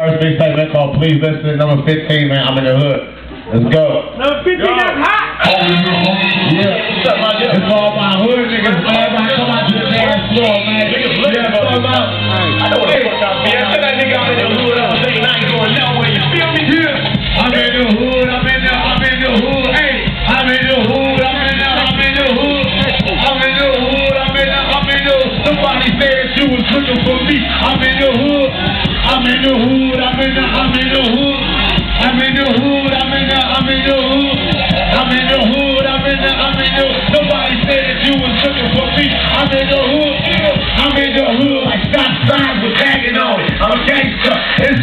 First big segment call Please Listen, number 15, man. I'm in the hood. Let's go. Number 15, Yo. that's hot. Yeah. What's up, my dude? It's all my hood niggas, man. Everybody come out to the dance floor, man. Niggas, yeah, but, I know what the fuck I'm saying. I said that nigga out in the hood. gangster. Is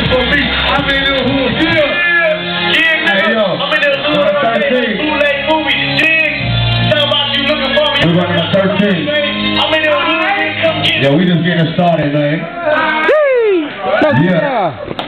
it for me. I'm in the hood. Yeah. We're running 13. Just getting started, eh? man. Yeah.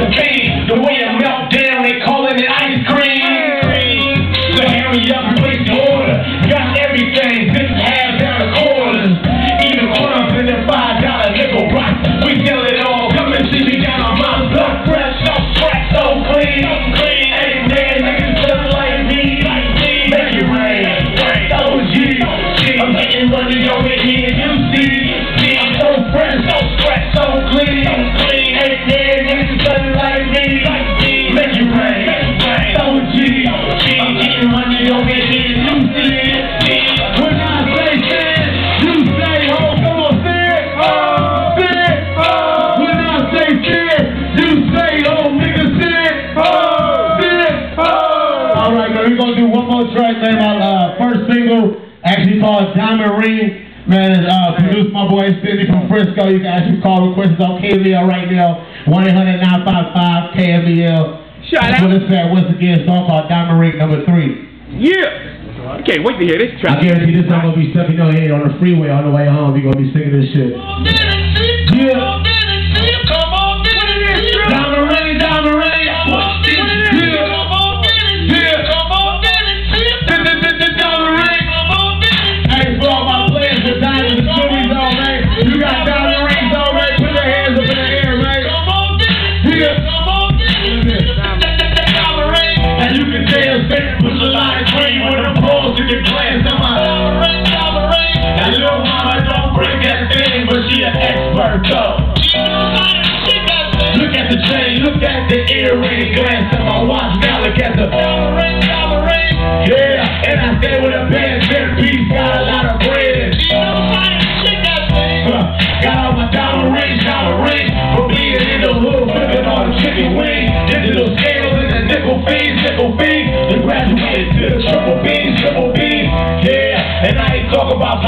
Okay. track, man. My uh, first single, actually called Diamond Ring. Man, uh, produced my boy Sidney from Frisco. You guys, actually call the questions on KVL right now. 1-800-955-KVL. Shout out. what it's at once again. Song called Diamond Ring number three. Yeah. I can't wait to hear this track. I guarantee this time I'm gonna be stepping on head on the freeway on the way home. You gonna be singing this shit. Yeah. flickering glance on my watch now look at the dollar ring, dollar ring. Yeah, and I stay with a bad beer piece, got a lot of bread. You know, man, shit that got all my diamond rings, dollar rings. For being in the hood, flipping on a chicken wing. Digital scales and the nickel fiends, nickel fiends. We graduated to the triple beans, triple beans. Yeah, and I ain't talking about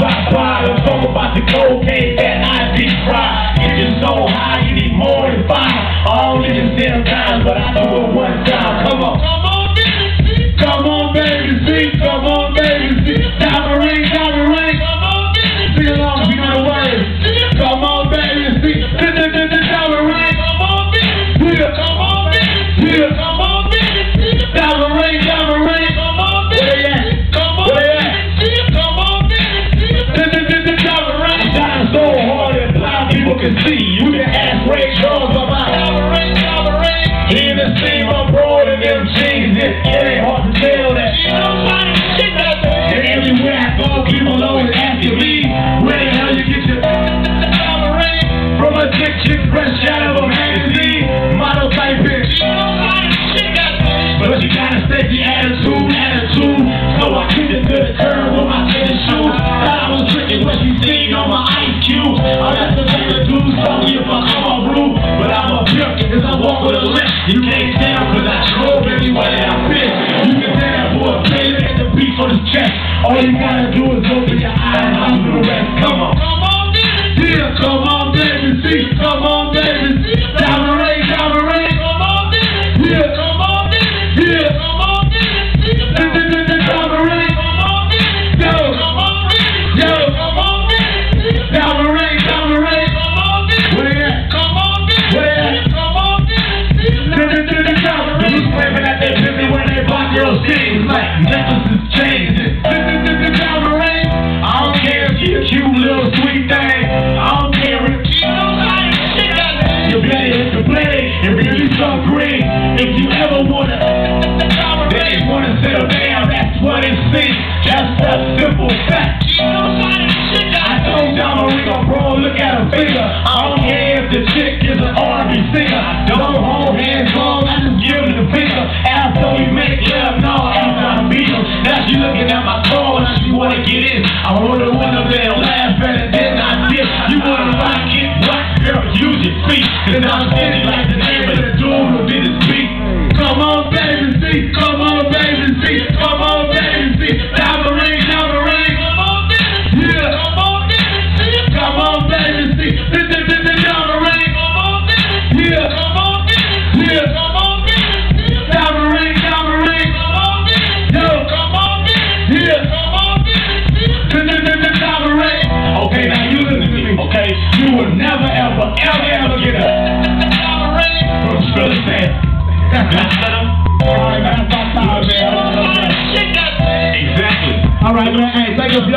She looking at my soul and she wanna get in. I wanna wanna laugh and then I dip. You wanna rock it, rock, girl, use your feet. and I'm standing like but hell yeah, look at her. All right. Man. Exactly. All right, man. Hey, thank you for